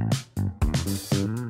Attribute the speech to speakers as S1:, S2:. S1: Mm-hmm.